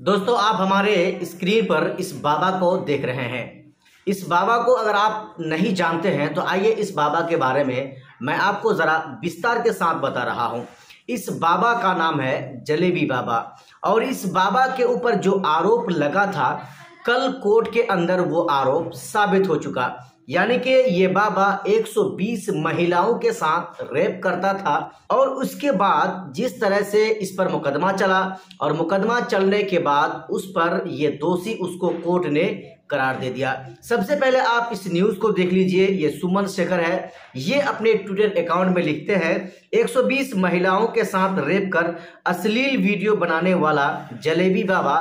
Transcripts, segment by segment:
दोस्तों, आप हमारे स्क्रीन पर इस बाबा को देख रहे हैं। इस बाबा को अगर आप नहीं जानते हैं तो आइए इस बाबा के बारे में मैं आपको ज़रा विस्तार के साथ बता रहा हूँ। इस बाबा का नाम है जलेबी बाबा। और इस बाबा के ऊपर जो आरोप लगा था, कल कोर्ट के अंदर वो आरोप साबित हो चुका। यानी कि ये बाबा 120 महिलाओं के साथ रेप करता था और उसके बाद जिस तरह से इस पर मुकदमा चला और मुकदमा चलने के बाद उस पर ये दोषी उसको कोर्ट ने करार दे दिया। सबसे पहले आप इस न्यूज़ को देख लीजिए, ये सुमन शेखर है। ये अपने ट्विटर अकाउंट में लिखते हैं 120 महिलाओं के साथ रेप कर अश्लील वीडियो बनाने वाला जलेबी बाबा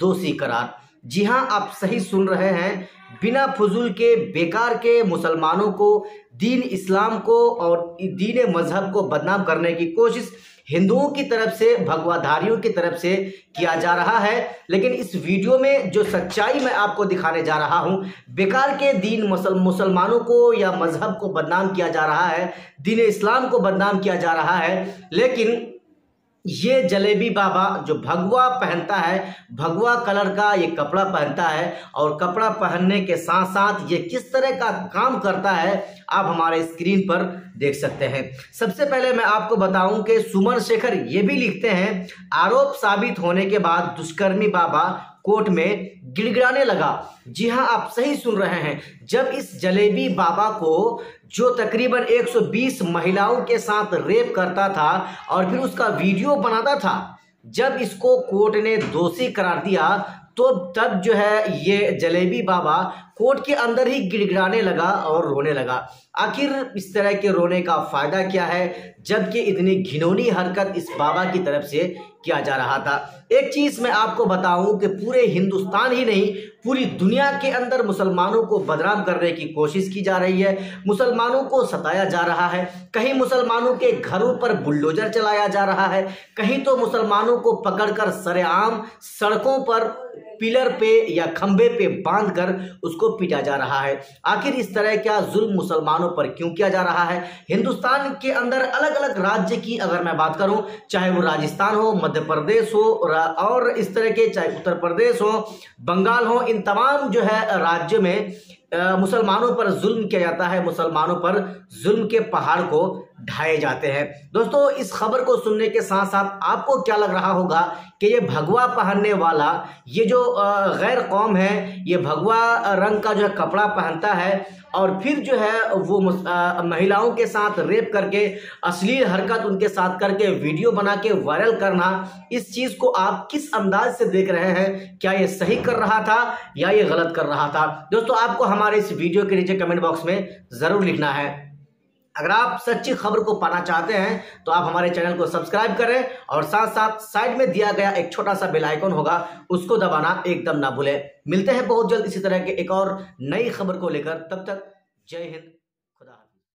दोषी करार। जी हाँ आप सही सुन रहे हैं। बिना फजूल के, बेकार के मुसलमानों को, दीन इस्लाम को और दीन मज़हब को बदनाम करने की कोशिश हिंदुओं की तरफ़ से, भगवाधारियों की तरफ़ से किया जा रहा है। लेकिन इस वीडियो में जो सच्चाई मैं आपको दिखाने जा रहा हूँ, बेकार के दीन मुसलमानों को या मज़हब को बदनाम किया जा रहा है, दीन इस्लाम को बदनाम किया जा रहा है। लेकिन ये जलेबी बाबा जो भगवा पहनता है, भगवा कलर का ये कपड़ा पहनता है और कपड़ा पहनने के साथ साथ ये किस तरह का काम करता है, आप हमारे स्क्रीन पर देख सकते हैं। सबसे पहले मैं आपको बताऊँ कि सुमन शेखर ये भी लिखते हैं, आरोप साबित होने के बाद दुष्कर्मी बाबा कोर्ट में गिड़गिड़ाने लगा। जी हाँ आप सही सुन रहे हैं। जब इस जलेबी बाबा को, जो तकरीबन 120 महिलाओं के साथ रेप करता था और फिर उसका वीडियो बनाता था, जब इसको कोर्ट ने दोषी करार दिया तो तब जो है ये जलेबी बाबा कोर्ट के अंदर ही गिड़गिड़ाने लगा और रोने लगा। आखिर इस तरह के रोने का फ़ायदा क्या है? जबकि इतनी घिनौनी हरकत इस बाबा की तरफ़ से किया जा रहा था। एक चीज़ मैं आपको बताऊँ कि पूरे हिंदुस्तान ही नहीं, पूरी दुनिया के अंदर मुसलमानों को बदनाम करने की कोशिश की जा रही है। मुसलमानों को सताया जा रहा है। कहीं मुसलमानों के घरों पर बुलडोजर चलाया जा रहा है। कहीं तो मुसलमानों को पकड़कर सरेआम सड़कों पर पिलर पे या खंबे पे बाँध कर पीटा जा रहा है। आखिर इस तरह का जुल्म मुसलमानों पर क्यों किया जा रहा है? हिंदुस्तान के अंदर अलग अलग राज्य की अगर मैं बात करूँ, चाहे वो राजस्थान हो, मध्य प्रदेश हो और इस तरह के चाहे उत्तर प्रदेश हो, बंगाल हो, इन तमाम जो है राज्यों में मुसलमानों पर जुल्म किया जाता है। मुसलमानों पर जुल्म के पहाड़ को ढाए जाते हैं। दोस्तों, इस खबर को सुनने के साथ साथ आपको क्या लग रहा होगा कि ये भगवा पहनने वाला, ये जो गैर कौम है, ये भगवा रंग का जो है कपड़ा पहनता है और फिर जो है वो महिलाओं के साथ रेप करके, अश्लील हरकत उनके साथ करके वीडियो बना के वायरल करना, इस चीज़ को आप किस अंदाज से देख रहे हैं? क्या ये सही कर रहा था या ये गलत कर रहा था? दोस्तों, आपको हमारे इस वीडियो के नीचे कमेंट बॉक्स में ज़रूर लिखना है। अगर आप सच्ची खबर को पाना चाहते हैं तो आप हमारे चैनल को सब्सक्राइब करें और साथ साथ साइड में दिया गया एक छोटा सा बेल आइकन होगा, उसको दबाना एकदम ना भूलें। मिलते हैं बहुत जल्द इसी तरह के एक और नई खबर को लेकर। तब तक जय हिंद।